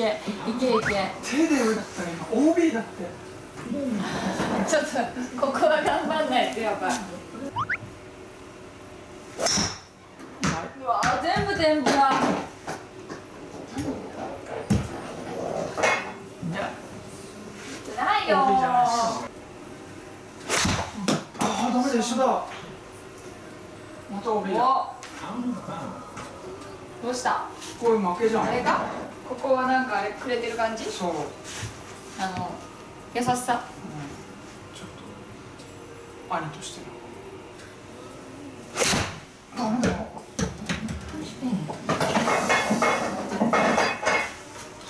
けいけいけ手で打ったら今 OB だって。ちょっとここは頑張んないとやばい。うわ全部天ぷら。ないよああダメだ一緒だ。また OB だ。お。どうした？これ負けじゃん。あれかここはなんかあれくれてる感じ？そう、うん、あの優しさ？ちょっと兄としての。ダメだよ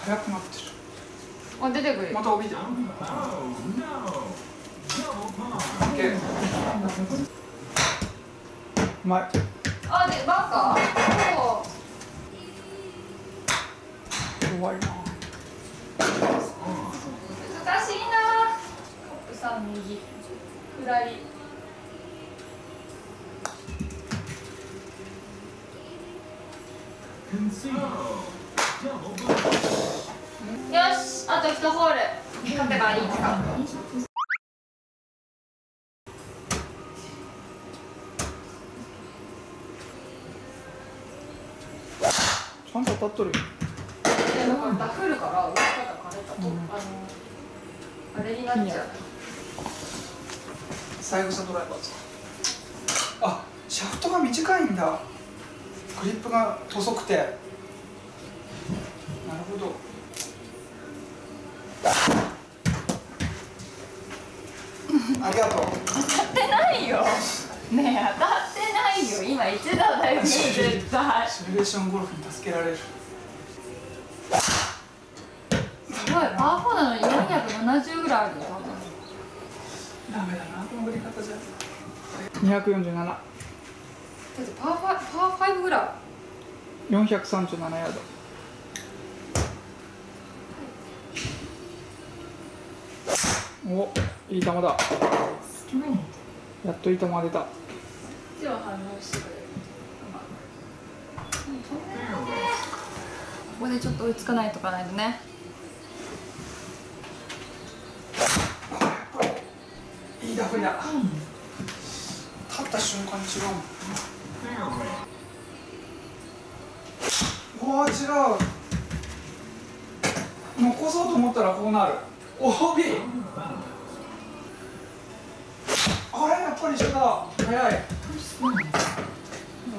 速くなってる。あ出てくるまた OB だ OK うまいあでバカ？怖いな難しいな。カップさん右。左よしあと1ホール。勝てばいい。かちゃんと当たっとるよでもこれダフるから打ち方変えたと、あのあれになっちゃう三枝ドライバーズあシャフトが短いんだ。グリップが細くて。なるほど。ありがとう。当たってないよ。ねえ当たってないよ。今一打だよ。ね絶対すシミュレーションゴルフに助けられるごいパワフォーなのに470ぐらいあるよ多分ダメだなこの振り方じゃ247だってパワーファパー5ぐらい437ヤードおいい球だやっといい球が出たこっちは反応してくれるここでちょっと追いつかないとかないとね。いいダフりだ立った瞬間に違うもんうわ違う残そうと思ったらこうなる。OB あれやっぱり一緒だ早い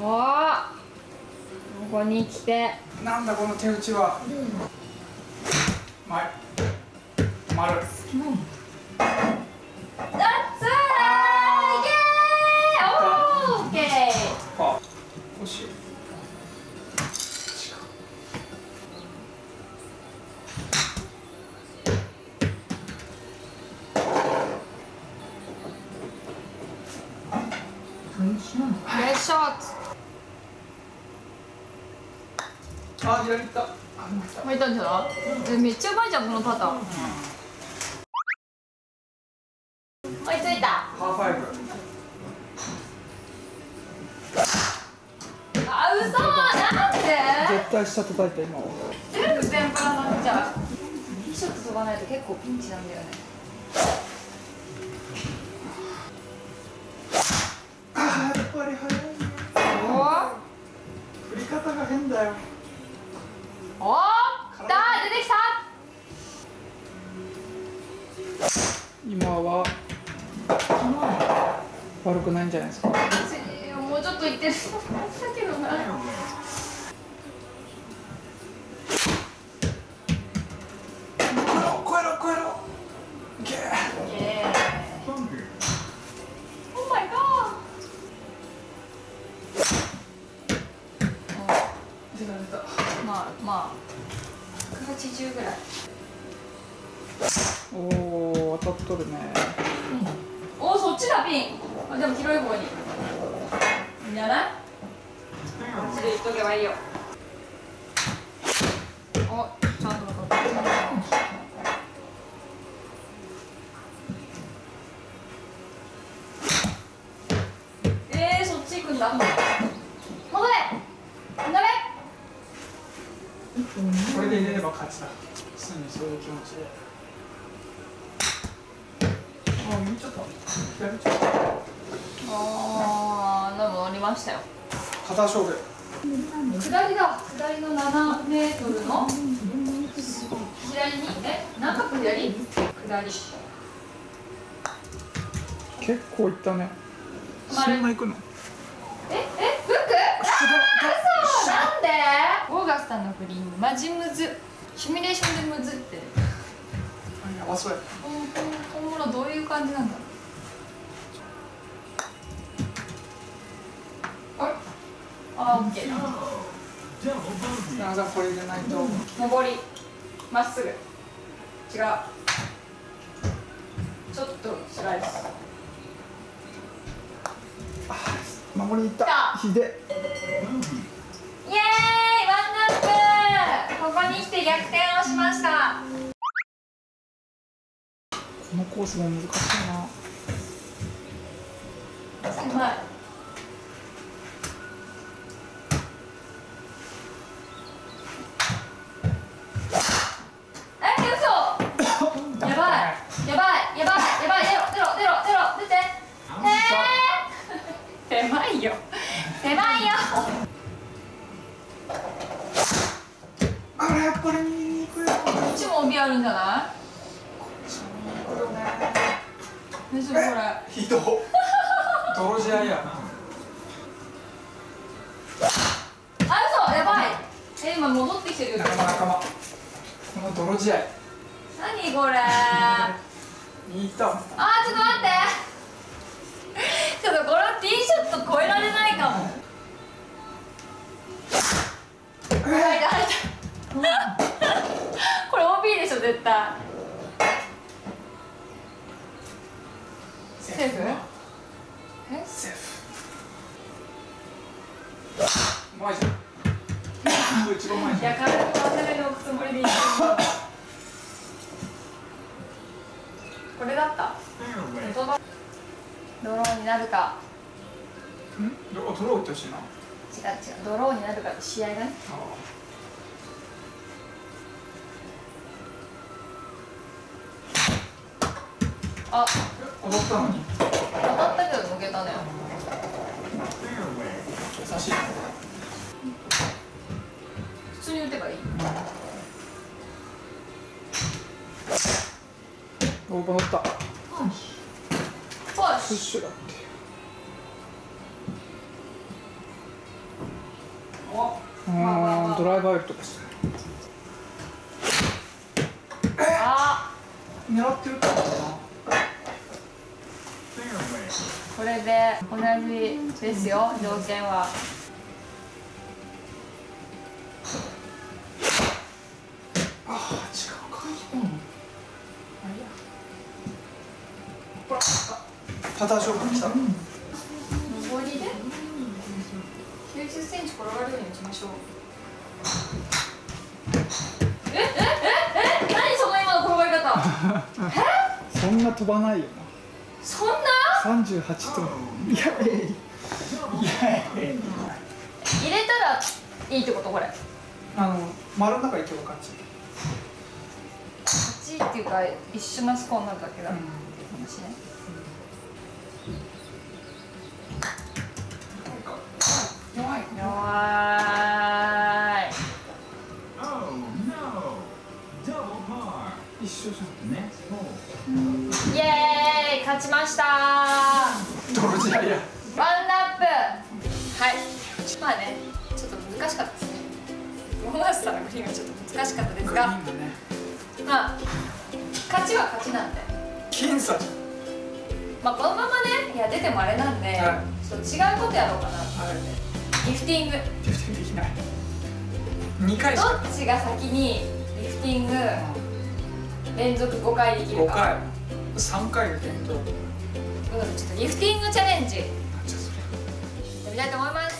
おおここに来て。なんだこの手打ちは。前丸。ダッツーイエお塩、入った。ん。じゃない、めっちゃう。まいじゃん、このパターンはい、ついたパー5対下叩いた今は全部天ぷらになっちゃういいショット飛ばないと結構ピンチなんだよね。あやっぱり早いお振り方が変だよ。おおー来た出てきた。今は悪くないんじゃないですか。つもうちょっといってる。だけどな出た出たまあまあ180ぐらいおお当たっとるねおおそっちだピンあでも広い方にいいんじゃないこっちでいっとけばいいよお勝ちだ。常にそういう気持ちで。あ右ちょっと左ちょっとあーでも乗りましたよ。片勝負。下りだ。下りの7メートルの。左にえ？何角左下り。結構いったね。そんな行くの？え？え？フック？嘘！なんで？オーガスタのグリーンマジムズシミュレーションでムズって。あやばそうや。本物どういう感じなんだろう。あオッケー。長さんこれないと。上り。まっすぐ。違う。ちょっとスライス。守りに行った。ひでイエーイワンナップここに逆転をしました。このコースが難しいな狭いえ嘘やばいやばいやばいやばい出ろ出ろ出ろ出ろ出てえー、狭いよ狭いよあれやっぱり右に行くよこっちも帯あるんじゃない？大丈夫これ。ひど泥仕合やなあ嘘やばい。え今戻ってきてるよ。仲間仲間。この泥仕合。何これ。あちょっと待って。ちょっとこのティーショット絶対セーフ？え？セーフ。うまいじゃん一番うまいじゃんいや軽くつもりでいいこれだった？ドローになるか。ん？ど泥を打ってほしいな。違う違う。ドローになるか試合がね。あ踊ったのに当たったけど抜けたね。優し。い普通に打てばいい。オーバー乗ったポプッッシシュだって。ュうんドライバーよりとかしてあ。狙ってるってこれで同じですよ条件は。ああ違うか。うん。ほらパター勝負が来た上りで90センチ転がるように打ちましょうええええ何その今の転がり方えそんな飛ばないよなそんな38といやいや入れたらいいってことこれ。あの丸の中行けば勝ち。勝ちっていうか一緒なスコアになるだけだ、うんかもしれない弱い。弱い。一緒じイエーイ勝ちました。ゃん泥仕合や。ワンナップ。はい。まあねちょっと難しかったですね。モナスターのグリーンはちょっと難しかったですグリがね。まあ勝ちは勝ちなんで。僅差じまあこのままねいや出てもあれなんで、はちょっと違うことやろうかなと思って。リフティング。ゃんリフティングできない。2回しどかっちが先にリフティング連続5回できる5か回3回で点灯。うんちょっとリフティングチャレンジ。やりたいと思います